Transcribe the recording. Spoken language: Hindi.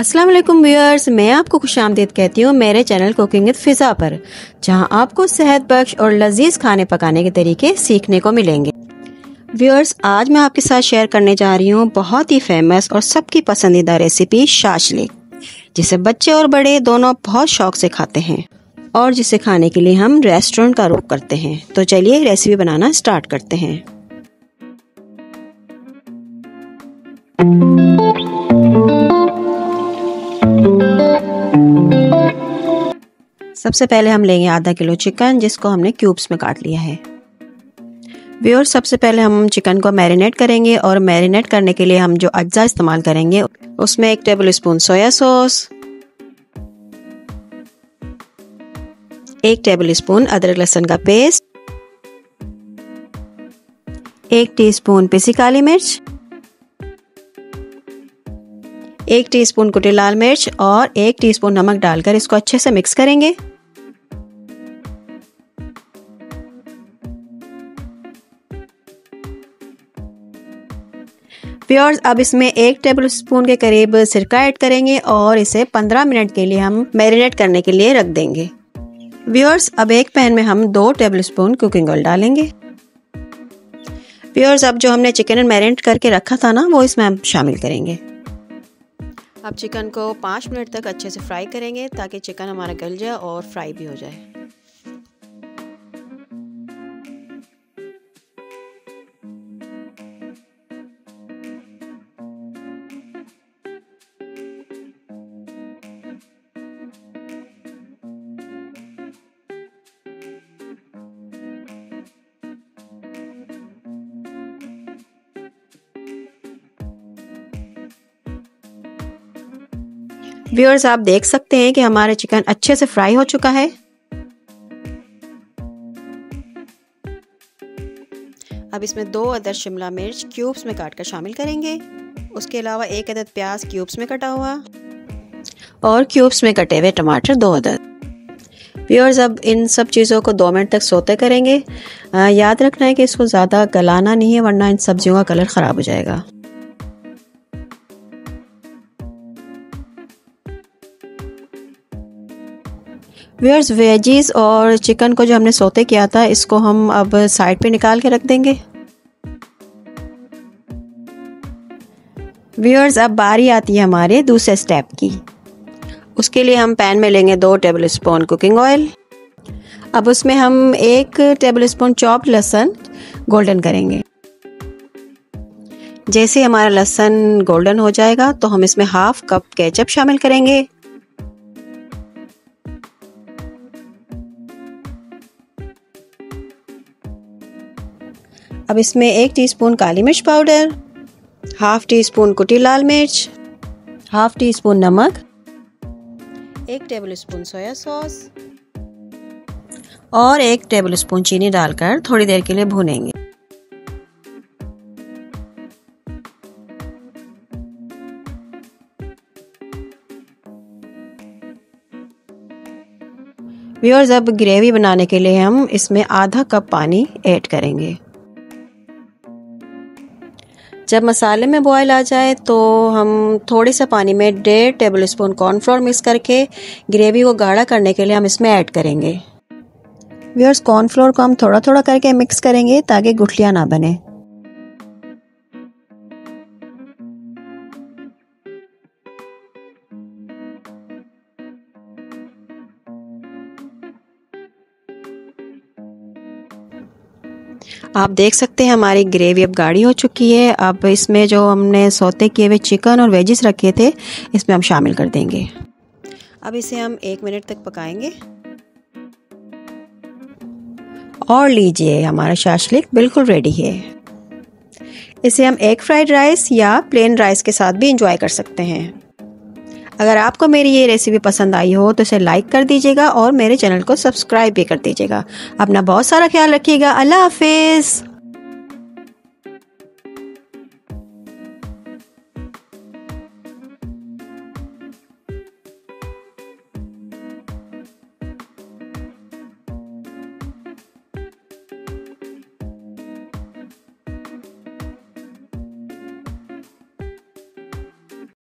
वालेकुम व्यूअर्स, मैं आपको खुश आमदीद कहती हूँ मेरे चैनल कुकिंग विद फ़िज़ा पर, जहाँ आपको सेहत बख्श और लजीज खाने पकाने के तरीके सीखने को मिलेंगे। व्यूअर्स, आज मैं आपके साथ शेयर करने जा रही हूँ बहुत ही फ़ेमस और सबकी पसंदीदा रेसिपी शाशलिक जिसे बच्चे और बड़े दोनों बहुत शौक से खाते हैं और जिसे खाने के लिए हम रेस्टोरेंट का रुख करते हैं। तो चलिए रेसिपी बनाना स्टार्ट करते हैं। सबसे पहले हम लेंगे आधा किलो चिकन, जिसको हमने क्यूब्स में काट लिया है। व्यूअर सबसे पहले हम चिकन को मैरिनेट करेंगे और मैरिनेट करने के लिए हम जो अज्जा इस्तेमाल करेंगे, उसमें एक टेबल स्पून सोया सॉस, एक टेबल स्पून अदरक लहसुन का पेस्ट, एक टीस्पून पिसी काली मिर्च, एक टीस्पून कुटी लाल मिर्च और एक टीस्पून नमक डालकर इसको अच्छे से मिक्स करेंगे। प्योर्स अब इसमें एक टेबल स्पून के करीब सिरका ऐड करेंगे और इसे 15 मिनट के लिए हम मैरिनेट करने के लिए रख देंगे। व्यूअर्स अब एक पैन में हम दो टेबल स्पून कुकिंग ऑयल डालेंगे। व्यूअर्स अब जो हमने चिकन मैरिनेट करके रखा था ना, वो इसमें हम शामिल करेंगे। अब चिकन को पाँच मिनट तक अच्छे से फ्राई करेंगे ताकि चिकन हमारा गल जाए और फ्राई भी हो जाए। व्यूअर्स आप देख सकते हैं कि हमारा चिकन अच्छे से फ्राई हो चुका है। अब इसमें दो अदर शिमला मिर्च क्यूब्स में काट कर शामिल करेंगे। उसके अलावा एक अदद प्याज क्यूब्स में कटा हुआ और क्यूब्स में कटे हुए टमाटर दो अदद व्यूअर्स अब इन सब चीज़ों को दो मिनट तक सोते करेंगे। आ, याद रखना है कि इसको ज़्यादा गलाना नहीं है वरना इन सब्जियों का कलर ख़राब हो जाएगा। वेयर्स वेजीज और चिकन को जो हमने सोते किया था, इसको हम अब साइड पे निकाल के रख देंगे। व्यूअर्स अब बारी आती है हमारे दूसरे स्टेप की। उसके लिए हम पैन में लेंगे दो टेबल स्पून कुकिंग ऑयल अब उसमें हम एक टेबल स्पून चॉप लहसन गोल्डन करेंगे। जैसे हमारा लहसन गोल्डन हो जाएगा तो हम इसमें हाफ़ कप केचप शामिल करेंगे। अब इसमें एक टीस्पून काली मिर्च पाउडर हाफ़ टी स्पून कुटी लाल मिर्च हाफ़ टी स्पून नमक, एक टेबल स्पून सोया सॉस और एक टेबल स्पून चीनी डालकर थोड़ी देर के लिए भूनेंगे। व्यूअर्स अब ग्रेवी बनाने के लिए हम इसमें आधा कप पानी ऐड करेंगे। जब मसाले में बॉयल आ जाए तो हम थोड़े से पानी में डेढ़ टेबल स्पून कॉर्नफ्लोर मिक्स करके ग्रेवी को गाढ़ा करने के लिए हम इसमें ऐड करेंगे। व्यूअर्स कॉर्नफ्लोर को हम थोड़ा थोड़ा करके मिक्स करेंगे ताकि गुठलियाँ ना बने। आप देख सकते हैं हमारी ग्रेवी अब गाढ़ी हो चुकी है। अब इसमें जो हमने सोते किए हुए चिकन और वेजिस रखे थे, इसमें हम शामिल कर देंगे। अब इसे हम एक मिनट तक पकाएँगे। और लीजिए, हमारा शाशलिक बिल्कुल रेडी है। इसे हम एग फ्राइड राइस या प्लेन राइस के साथ भी इंजॉय कर सकते हैं। अगर आपको मेरी ये रेसिपी पसंद आई हो तो इसे लाइक कर दीजिएगा और मेरे चैनल को सब्सक्राइब भी कर दीजिएगा। अपना बहुत सारा ख्याल रखिएगा। अल्लाह हाफिज़।